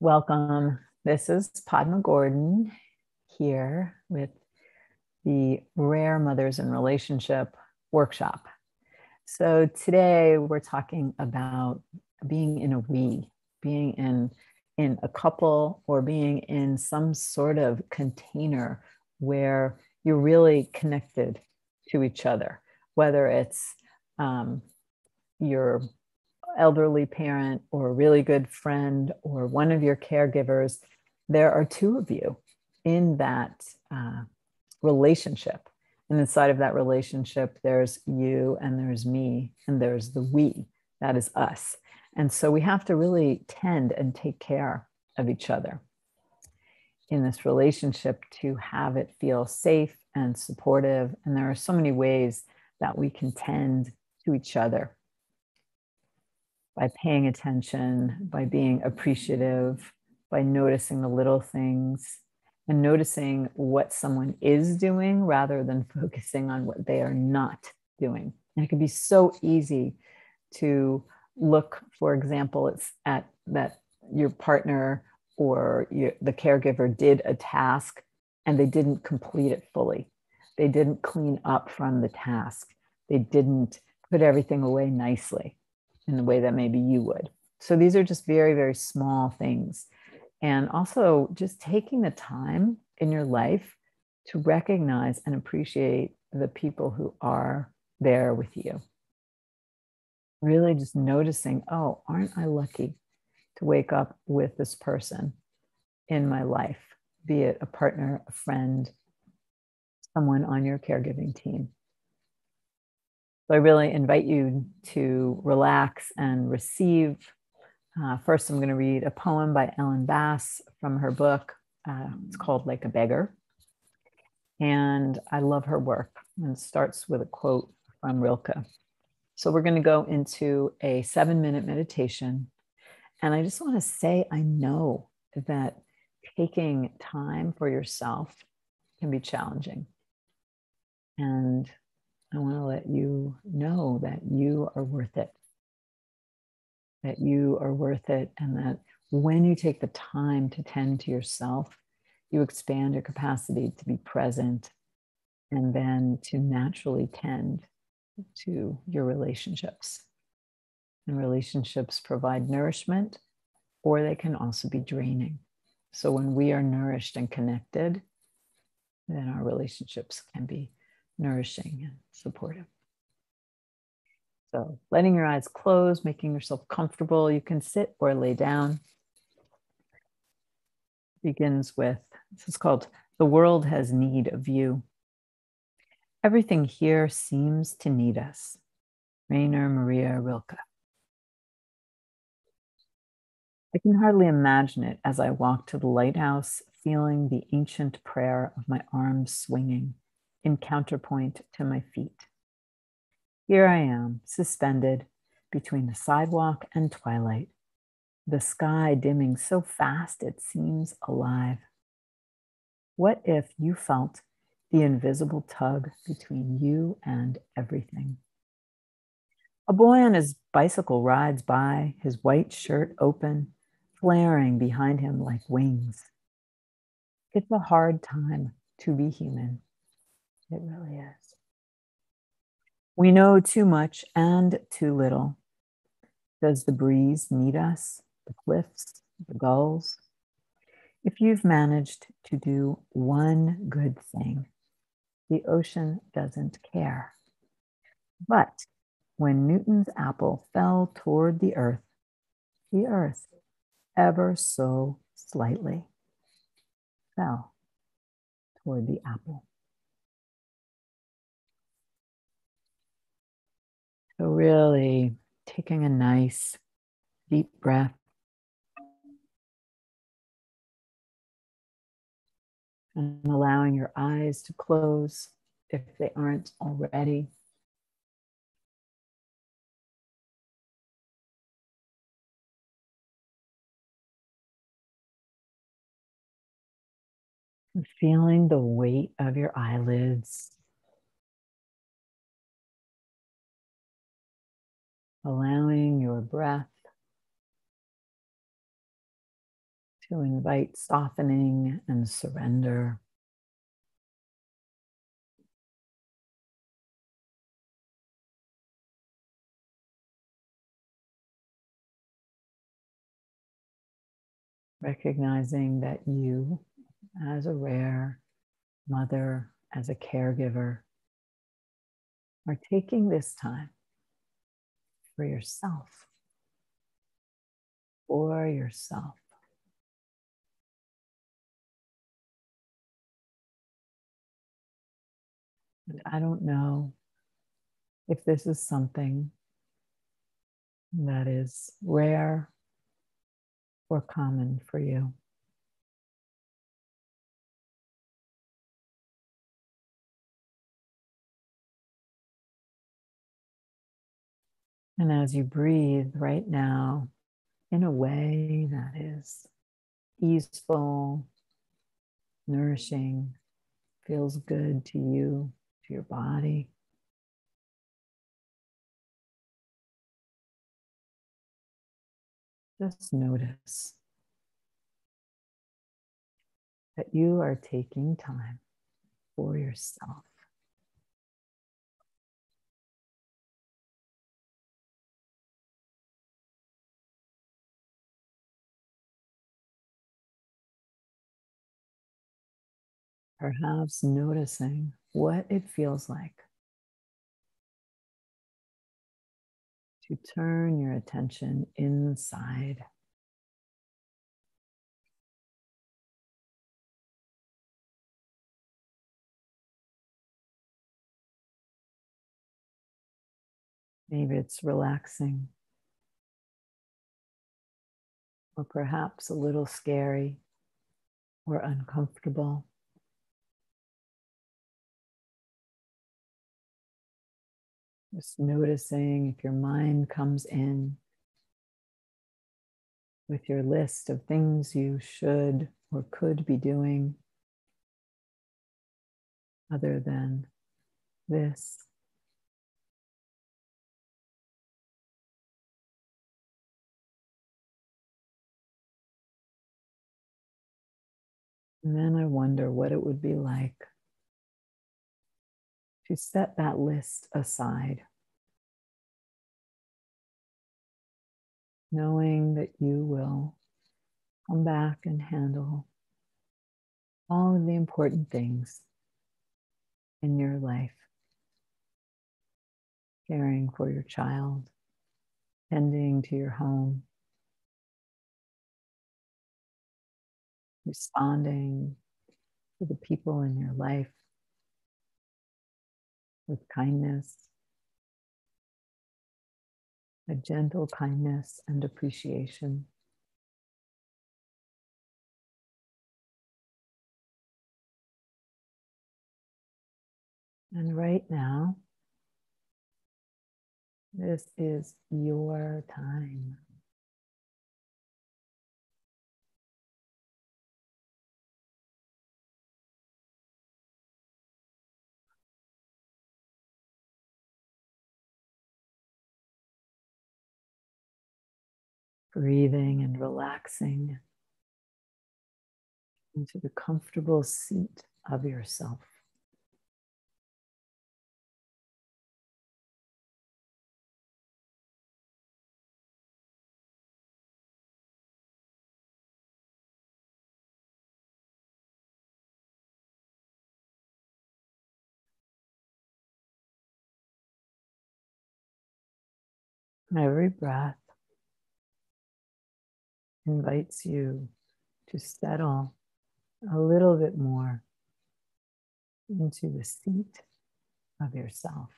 Welcome. This is Padma Gordon here with the Rare Mothers in Relationship workshop. So today we're talking about being in a we, being in in a couple or being in some sort of container where you're really connected to each other, whether it's um, your elderly parent or a really good friend or one of your caregivers, there are two of you in that uh, relationship. And inside of that relationship, there's you and there's me and there's the we, that is us. And so we have to really tend and take care of each other in this relationship to have it feel safe and supportive. And there are so many ways that we can tend to each other by paying attention, by being appreciative, by noticing the little things and noticing what someone is doing rather than focusing on what they are not doing. And it can be so easy to look, for example, it's at that your partner or your, the caregiver did a task and they didn't complete it fully. They didn't clean up from the task. They didn't put everything away nicely in the way that maybe you would. So these are just very, very small things. And also just taking the time in your life to recognize and appreciate the people who are there with you. Really just noticing, oh, aren't I lucky to wake up with this person in my life, be it a partner, a friend, someone on your caregiving team. So I really invite you to relax and receive. Uh, first, I'm going to read a poem by Ellen Bass from her book. Uh, it's called Like a Beggar. And I love her work. And starts with a quote from Rilke. So we're going to go into a seven minute meditation. And I just want to say, I know that taking time for yourself can be challenging. And I want to let you know that you are worth it. That you are worth it, and that when you take the time to tend to yourself, you expand your capacity to be present and then to naturally tend to your relationships. And relationships provide nourishment, or they can also be draining. So when we are nourished and connected, then our relationships can be nourishing and supportive. So, letting your eyes close, making yourself comfortable. You can sit or lay down. Begins with this is called The World Has Need of You. Everything here seems to need us. Rainer Maria Rilke. I can hardly imagine it as I walk to the lighthouse, feeling the ancient prayer of my arms swinging in counterpoint to my feet. Here I am, suspended between the sidewalk and twilight, the sky dimming so fast it seems alive. What if you felt the invisible tug between you and everything? A boy on his bicycle rides by, his white shirt open, flaring behind him like wings. It's a hard time to be human. It really is. We know too much and too little. Does the breeze need us? The cliffs, the gulls? If you've managed to do one good thing, the ocean doesn't care. But when Newton's apple fell toward the earth, the earth, ever so slightly, fell toward the apple. So, really taking a nice deep breath. And allowing your eyes to close if they aren't already. feeling the weight of your eyelids allowing your breath to invite softening and surrender. Recognizing that you, as a rare mother, as a caregiver, are taking this time for yourself, for yourself. And I don't know if this is something that is rare or common for you. And as you breathe right now in a way that is easeful, nourishing, feels good to you, to your body. Just notice that you are taking time for yourself. Perhaps noticing what it feels like to turn your attention inside. Maybe it's relaxing, or perhaps a little scary or uncomfortable. Just noticing if your mind comes in with your list of things you should or could be doing other than this. And then I wonder what it would be like to set that list aside, knowing that you will come back and handle all of the important things in your life. Caring for your child, tending to your home, responding to the people in your life with kindness, a gentle kindness and appreciation. And right now, this is your time. Breathing and relaxing into the comfortable seat of yourself. Every breath invites you to settle a little bit more into the seat of yourself.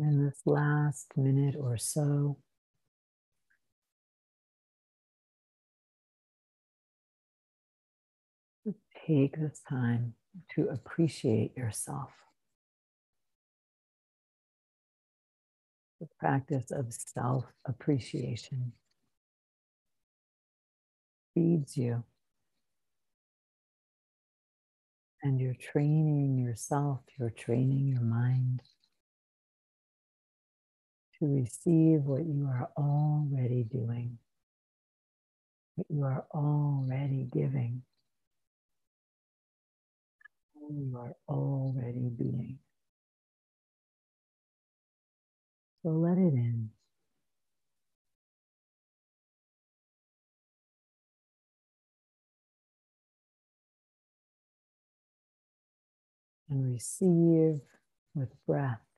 In this last minute or so, take this time to appreciate yourself. The practice of self appreciation feeds you. And you're training yourself, you're training your mind to receive what you are already doing, what you are already giving, what you are already being. So let it in. And receive with breath.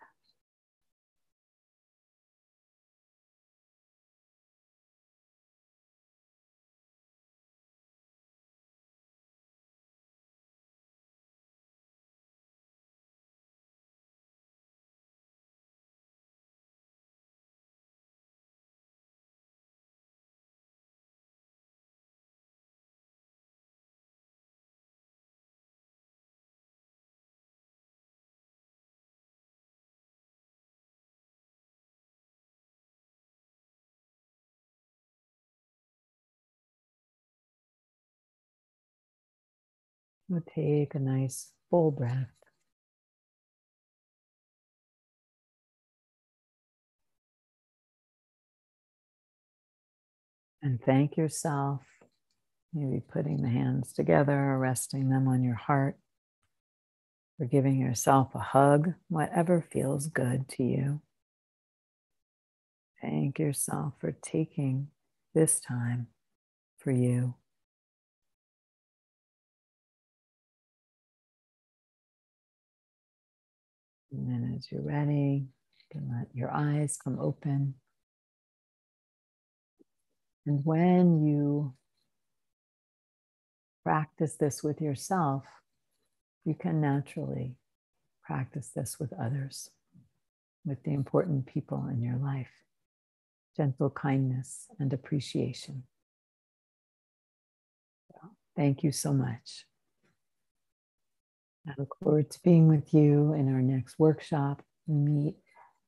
We'll take a nice full breath. And thank yourself. Maybe putting the hands together, or resting them on your heart, for giving yourself a hug, whatever feels good to you. Thank yourself for taking this time for you. And then, as you're ready, you can let your eyes come open. And when you practice this with yourself, you can naturally practice this with others, with the important people in your life. Gentle kindness and appreciation. Thank you so much. I look forward to being with you in our next workshop. We meet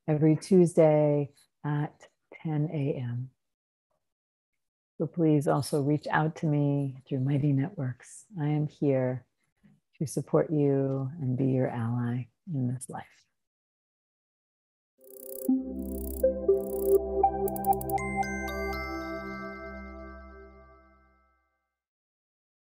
every Tuesday at 10 a.m. So please also reach out to me through Mighty Networks. I am here to support you and be your ally in this life.